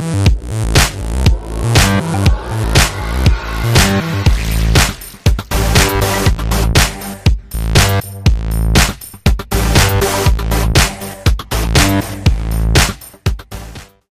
You.